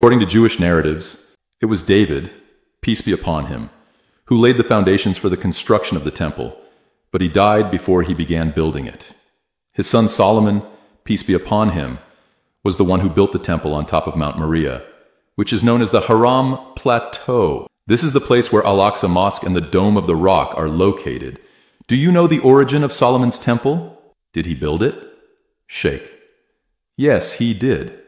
According to Jewish narratives, it was David, peace be upon him, who laid the foundations for the construction of the temple, but he died before he began building it. His son Solomon, peace be upon him, was the one who built the temple on top of Mount Moriah, which is known as the Haram Plateau. This is the place where Al-Aqsa Mosque and the Dome of the Rock are located. Do you know the origin of Solomon's temple? Did he build it? Sheikh. Yes, he did.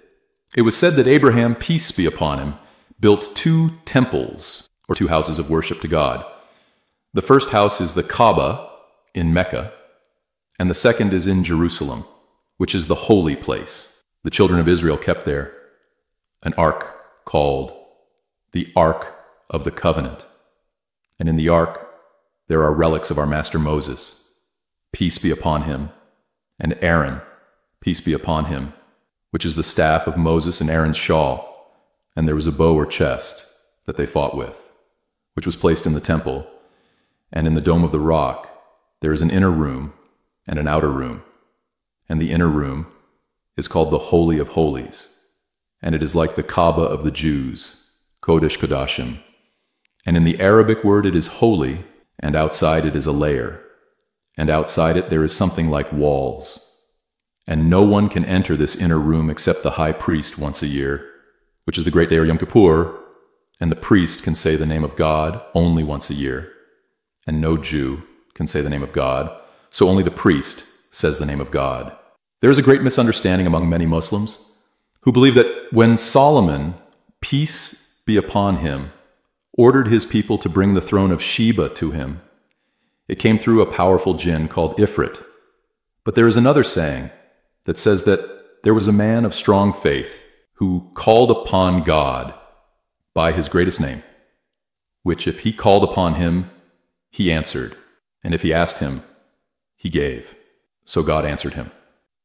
It was said that Abraham, peace be upon him, built two temples, or two houses of worship to God. The first house is the Kaaba in Mecca, and the second is in Jerusalem, which is the holy place. The children of Israel kept there an ark called the Ark of the Covenant. And in the ark, there are relics of our master Moses, peace be upon him, and Aaron, peace be upon him, which is the staff of Moses and Aaron's shawl, and there was a bow or chest that they fought with, which was placed in the temple, and in the dome of the rock there is an inner room and an outer room, and the inner room is called the Holy of Holies, and it is like the Kaaba of the Jews, Kodesh Kodashim, and in the Arabic word it is holy, and outside it is a layer, and outside it there is something like walls and no one can enter this inner room except the high priest once a year, which is the great day of Yom Kippur, and the priest can say the name of God only once a year, and no Jew can say the name of God, so only the priest says the name of God. There is a great misunderstanding among many Muslims who believe that when Solomon, peace be upon him, ordered his people to bring the throne of Sheba to him, it came through a powerful jinn called Ifrit. But there is another saying that says that there was a man of strong faith who called upon God by his greatest name, which if he called upon him, he answered, and if he asked him, he gave. So God answered him.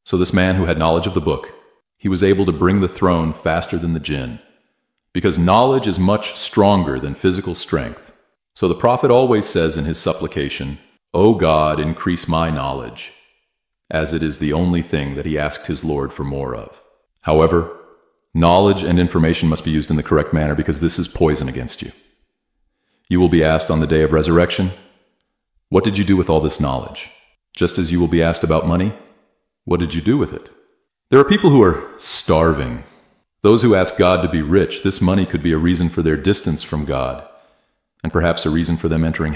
So this man who had knowledge of the book, he was able to bring the throne faster than the jinn, because knowledge is much stronger than physical strength. So the prophet always says in his supplication, O God, increase my knowledge as it is the only thing that he asked his Lord for more of. However, knowledge and information must be used in the correct manner because this is poison against you. You will be asked on the day of resurrection, What did you do with all this knowledge? Just as you will be asked about money, What did you do with it? There are people who are starving. Those who ask God to be rich, this money could be a reason for their distance from God, and perhaps a reason for them entering